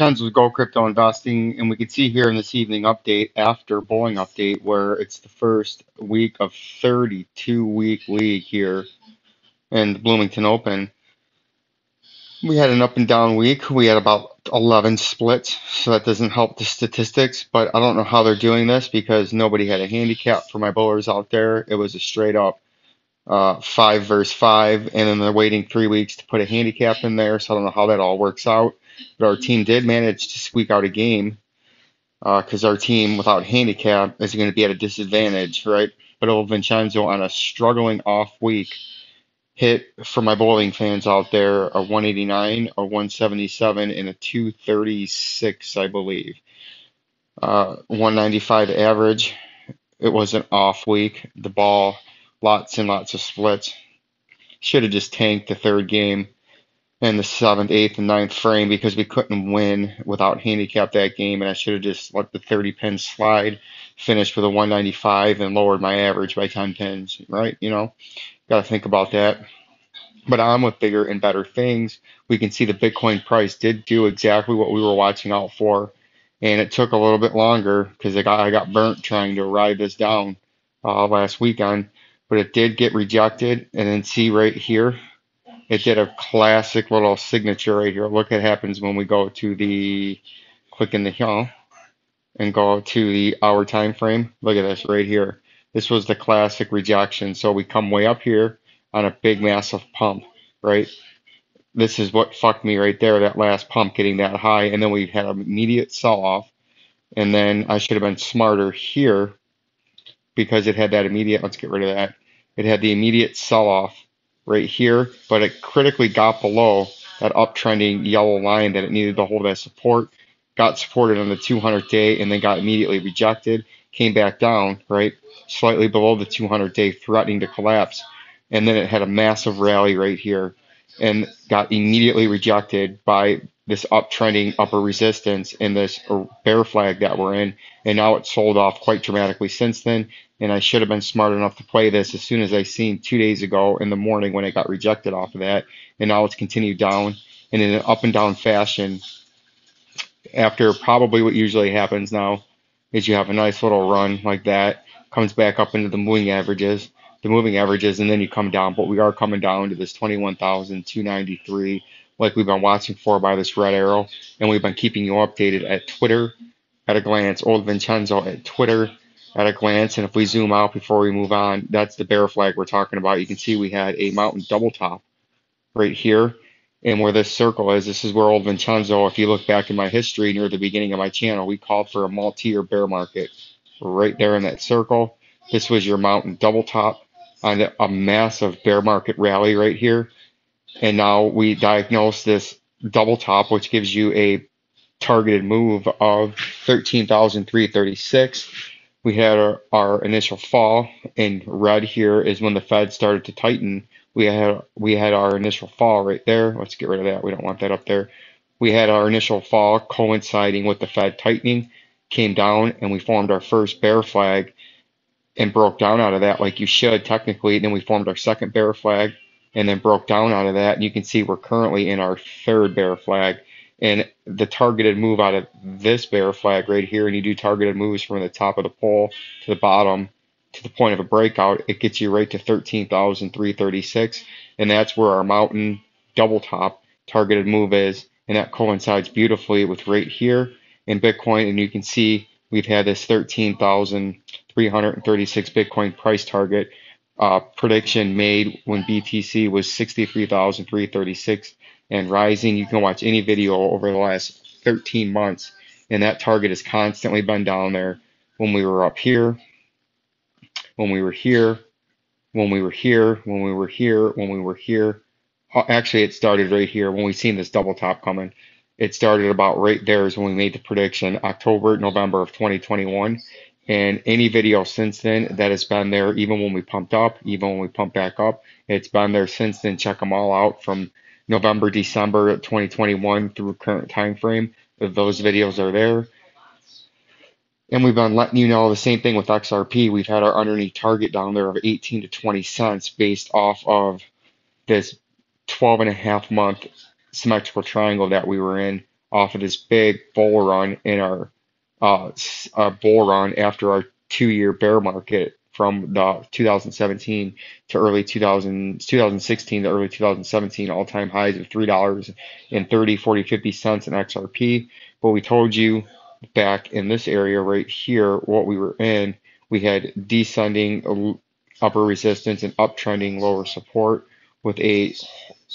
Vincenzo's gold Crypto Investing, and we can see here in this evening update after bowling update where it's the first week of 32 week league here in the Bloomington Open. We had an up and down week. We had about 11 splits, so that doesn't help the statistics, but I don't know how they're doing this because nobody had a handicap for my bowlers out there. It was a straight up uh, five versus five, and then they're waiting three weeks to put a handicap in there, so I don't know how that all works out. But our team did manage to squeak out a game because uh, our team without handicap is going to be at a disadvantage, right? But old Vincenzo on a struggling off week hit for my bowling fans out there a 189, a 177, and a 236, I believe. Uh, 195 average. It was an off week. The ball, lots and lots of splits. Should have just tanked the third game and the seventh, eighth, and ninth frame because we couldn't win without handicap that game, and I should have just let the 30 pins slide, finished with a 195, and lowered my average by 10 pins, right? You know, Got to think about that. But on with bigger and better things. We can see the Bitcoin price did do exactly what we were watching out for. And it took a little bit longer because I got, I got burnt trying to ride this down uh, last weekend. But it did get rejected. And then see right here, it did a classic little signature right here. Look at what happens when we go to the, click in the hill and go to the hour time frame. Look at this right here. This was the classic rejection. So we come way up here on a big massive pump, right? This is what fucked me right there, that last pump getting that high. And then we had an immediate sell off. And then I should have been smarter here because it had that immediate, let's get rid of that. It had the immediate sell off right here, but it critically got below that uptrending yellow line that it needed to hold as support. Got supported on the 200 day and then got immediately rejected. Came back down, right? slightly below the 200 day, threatening to collapse. And then it had a massive rally right here and got immediately rejected by this uptrending upper resistance in this bear flag that we're in. And now it's sold off quite dramatically since then. And I should have been smart enough to play this as soon as I seen two days ago in the morning when it got rejected off of that. And now it's continued down and in an up and down fashion after probably what usually happens now is you have a nice little run like that comes back up into the moving averages, the moving averages, and then you come down. But we are coming down to this 21,293, like we've been watching for by this red arrow, and we've been keeping you updated at Twitter at a glance, old Vincenzo at Twitter at a glance. And if we zoom out before we move on, that's the bear flag we're talking about. You can see we had a mountain double top right here. And where this circle is, this is where old Vincenzo, if you look back in my history near the beginning of my channel, we called for a multi-year bear market right there in that circle. This was your mountain double top on a massive bear market rally right here. And now we diagnose this double top, which gives you a targeted move of 13,336. We had our, our initial fall in red here is when the Fed started to tighten. We had we had our initial fall right there. Let's get rid of that. We don't want that up there. We had our initial fall coinciding with the Fed tightening came down and we formed our first bear flag and broke down out of that like you should technically. And then we formed our second bear flag and then broke down out of that. And you can see we're currently in our third bear flag. And the targeted move out of this bear flag right here, and you do targeted moves from the top of the pole to the bottom to the point of a breakout, it gets you right to 13,336. And that's where our mountain double top targeted move is. And that coincides beautifully with right here in Bitcoin, and you can see we've had this 13,336 Bitcoin price target uh, prediction made when BTC was 63,336 and rising. You can watch any video over the last 13 months, and that target has constantly been down there when we were up here, when we were here, when we were here, when we were here, when we were here. Actually, it started right here when we seen this double top coming it started about right there is when we made the prediction, October, November of 2021. And any video since then that has been there, even when we pumped up, even when we pumped back up, it's been there since then. Check them all out from November, December 2021 through current time frame. Those videos are there. And we've been letting you know the same thing with XRP. We've had our underneath target down there of 18 to 20 cents based off of this 12 and a half month symmetrical triangle that we were in off of this big bull run in our uh, uh, bull run after our two-year bear market from the 2017 to early 2000, 2016 to early 2017 all-time highs of three dollars and 30 40 50 cents in xrp but we told you back in this area right here what we were in. We had descending upper resistance and uptrending lower support with a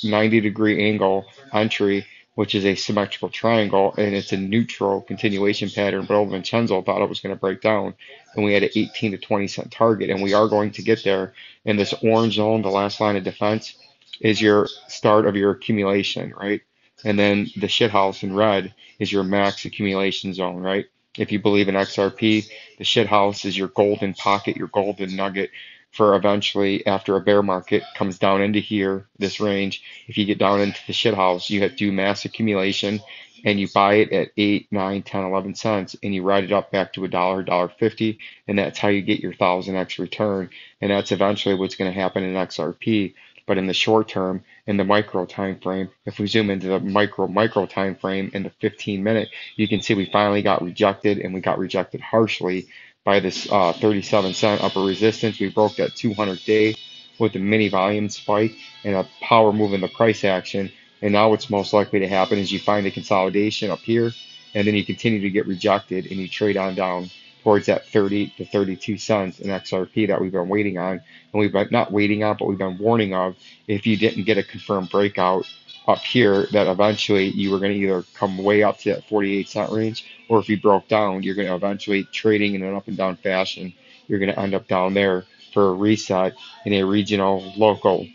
90 degree angle entry which is a symmetrical triangle, and it's a neutral continuation pattern. But Vincenzo thought it was going to break down, and we had an 18 to 20 cent target, and we are going to get there. And this orange zone, the last line of defense, is your start of your accumulation, right? And then the shithouse in red is your max accumulation zone, right? If you believe in XRP, the shithouse is your golden pocket, your golden nugget for eventually after a bear market comes down into here, this range, if you get down into the shit house, you have to do mass accumulation and you buy it at 8, 9, 10, 11 cents and you ride it up back to a dollar, dollar 50 and that's how you get your 1000x return and that's eventually what's going to happen in XRP. But in the short term, in the micro time frame, if we zoom into the micro micro time frame in the 15 minute, you can see we finally got rejected and we got rejected harshly by this uh, 37 cent upper resistance. We broke that 200 day with a mini volume spike and a power move in the price action. And now what's most likely to happen is you find a consolidation up here and then you continue to get rejected and you trade on down towards that 30 to 32 cents in XRP that we've been waiting on. And we've been not waiting on, but we've been warning of if you didn't get a confirmed breakout up here that eventually you were going to either come way up to that 48 cent range or if you broke down you're going to eventually trading in an up and down fashion you're going to end up down there for a reset in a regional local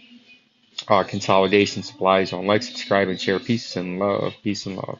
uh, consolidation supply zone. Like subscribe and share. Peace and love. Peace and love